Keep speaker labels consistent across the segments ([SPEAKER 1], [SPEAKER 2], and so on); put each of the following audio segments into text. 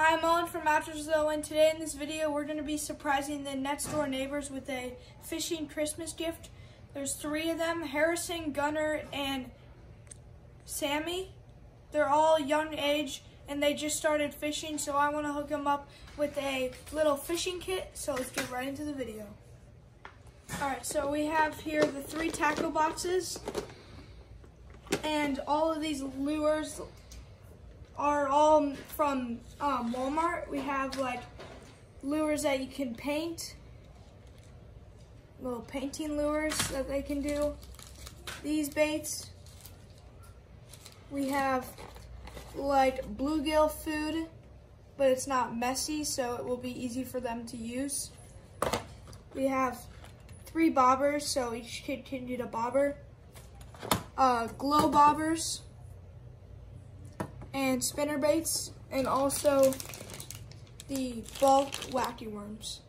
[SPEAKER 1] Hi, I'm Owen from Mattersville, and today in this video we're going to be surprising the next door neighbors with a fishing Christmas gift. There's three of them, Harrison, Gunner, and Sammy. They're all young age, and they just started fishing, so I want to hook them up with a little fishing kit, so let's get right into the video. Alright, so we have here the three tackle boxes, and all of these lures are all from um, Walmart. We have like lures that you can paint, little painting lures that they can do. These baits. We have like bluegill food, but it's not messy, so it will be easy for them to use. We have three bobbers, so each kid can get a bobber. Uh, glow bobbers and spinner baits, and also the bulk wacky worms.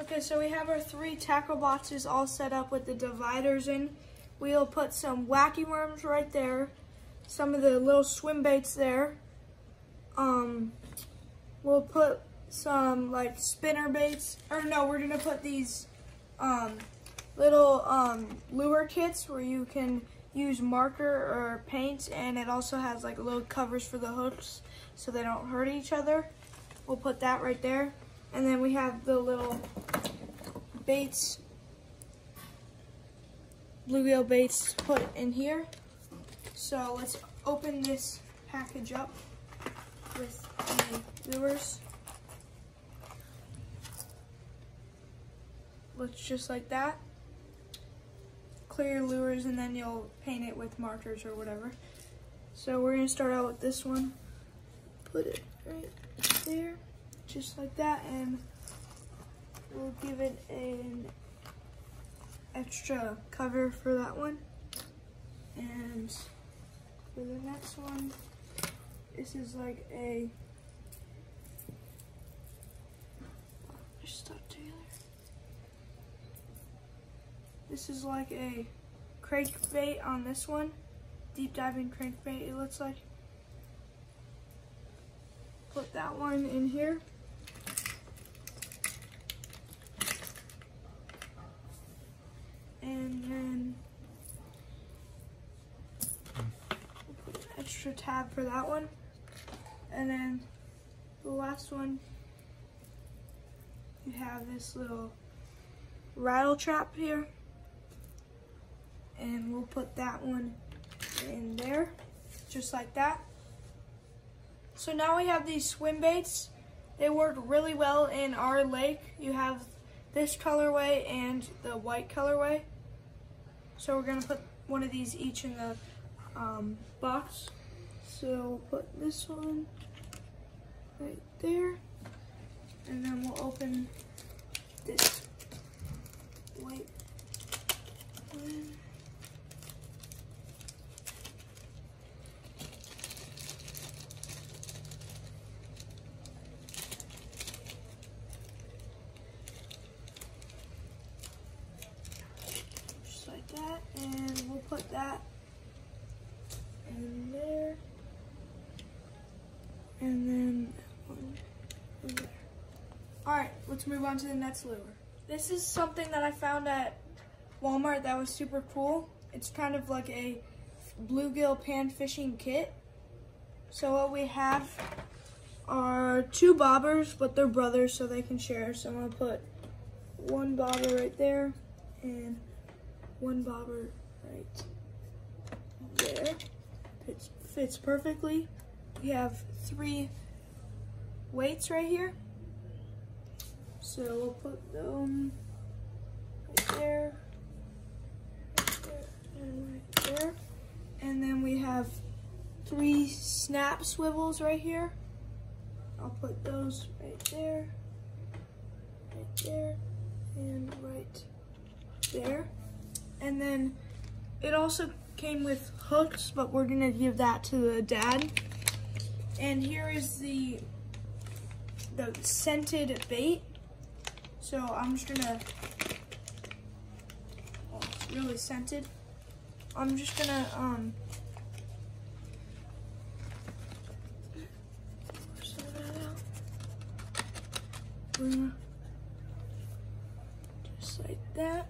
[SPEAKER 1] Okay, so we have our three tackle boxes all set up with the dividers in. We'll put some wacky worms right there, some of the little swim baits there. Um, we'll put some like spinner baits, or no, we're gonna put these um, little um, lure kits where you can use marker or paint and it also has like little covers for the hooks so they don't hurt each other. We'll put that right there. And then we have the little baits, bluegill baits put in here. So let's open this package up with the lures. Looks just like that clear your lures and then you'll paint it with markers or whatever. So we're gonna start out with this one. Put it right there, just like that, and we'll give it an extra cover for that one. And for the next one, this is like a This is like a crankbait on this one. Deep diving crankbait, it looks like. Put that one in here. And then extra tab for that one. And then the last one, you have this little rattle trap here and we'll put that one in there, just like that. So now we have these swim baits. They work really well in our lake. You have this colorway and the white colorway. So we're gonna put one of these each in the um, box. So we'll put this one right there. And then we'll open this white one. that and that in there and then one in there. Alright, let's move on to the next lure. This is something that I found at Walmart that was super cool. It's kind of like a bluegill pan fishing kit. So what we have are two bobbers, but they're brothers so they can share. So I'm gonna put one bobber right there and one bobber right there. It fits perfectly. We have three weights right here. So we'll put them right there, right there, and right there. And then we have three snap swivels right here. I'll put those right there, right there, and right there. And then it also came with hooks, but we're gonna give that to the dad. And here is the the scented bait. So I'm just gonna, oh, it's really scented. I'm just gonna, um, like that.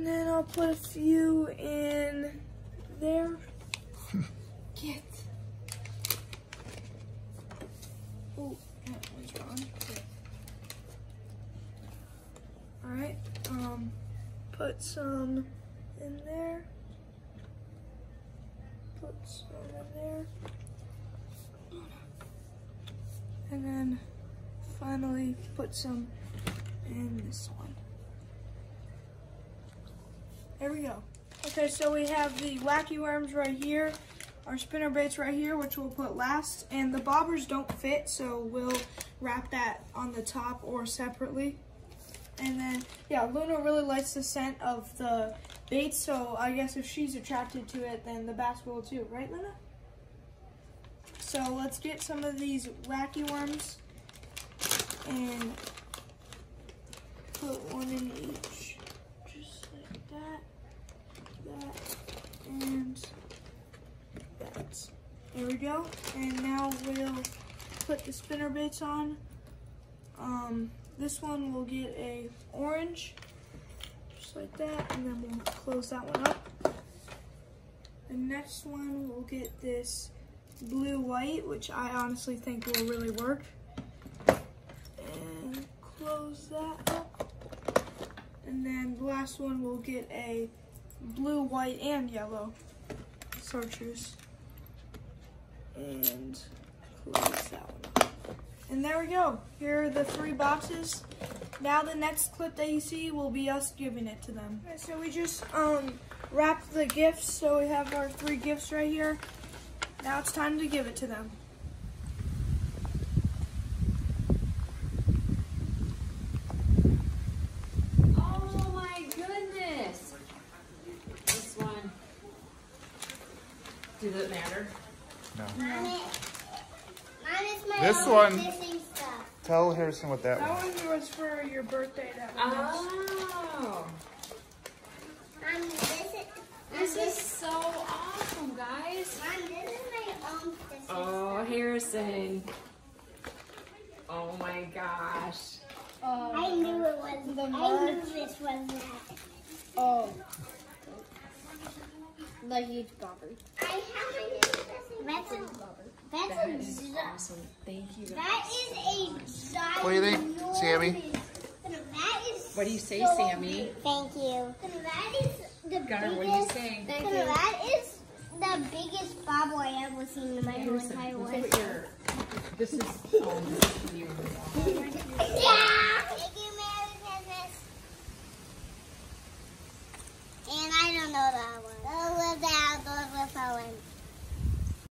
[SPEAKER 1] And then I'll put a few in there. Get. That one's wrong. Alright, um, put some in there. Put some in there. And then finally put some in this one. There we go. Okay, so we have the wacky worms right here, our spinner baits right here, which we'll put last, and the bobbers don't fit, so we'll wrap that on the top or separately. And then, yeah, Luna really likes the scent of the bait, so I guess if she's attracted to it, then the bass will too, right, Luna? So let's get some of these wacky worms and put one in each, just like that, that, and that. There we go. And now we'll put the spinner baits on. Um, this one will get a orange, just like that, and then we'll close that one up. The next one will get this blue-white, which I honestly think will really work. And close that up. And then the last one will get a blue, white, and yellow chartreuse. And close that one up. And there we go. Here are the three boxes. Now the next clip that you see will be us giving it to them. Okay, so we just um, wrapped the gifts. So we have our three gifts right here. Now it's time to give it to them.
[SPEAKER 2] Oh my goodness. This one. Does it matter?
[SPEAKER 3] No.
[SPEAKER 4] Mom, it, Mom is my
[SPEAKER 3] This one-
[SPEAKER 4] stuff.
[SPEAKER 3] Tell Harrison what that
[SPEAKER 1] That
[SPEAKER 3] was.
[SPEAKER 1] one was for your birthday. That one.
[SPEAKER 2] Oh.
[SPEAKER 4] Mom, this is,
[SPEAKER 2] This is so awesome, guys.
[SPEAKER 4] Mom, this is my own missing
[SPEAKER 2] Oh, Harrison. Oh my gosh.
[SPEAKER 4] I knew it was.
[SPEAKER 5] the
[SPEAKER 4] I knew this was that.
[SPEAKER 5] Oh. Like huge bobber.
[SPEAKER 4] I have my new missing That's a. That's
[SPEAKER 2] is awesome. Thank you.
[SPEAKER 4] That is a giant.
[SPEAKER 3] What do you think, Sammy?
[SPEAKER 4] That is.
[SPEAKER 2] What do you say,
[SPEAKER 4] so
[SPEAKER 2] Sammy?
[SPEAKER 4] big. Thank you. That is the
[SPEAKER 2] Gunnar,
[SPEAKER 4] biggest.
[SPEAKER 2] what do you say?
[SPEAKER 5] Thank
[SPEAKER 4] Gunnar,
[SPEAKER 5] you.
[SPEAKER 4] That is the biggest bobble I ever seen in my whole entire life.
[SPEAKER 2] This is. Oh, this is for you.
[SPEAKER 4] Yeah! Thank you, Merry Christmas. And I don't know that one. Oh,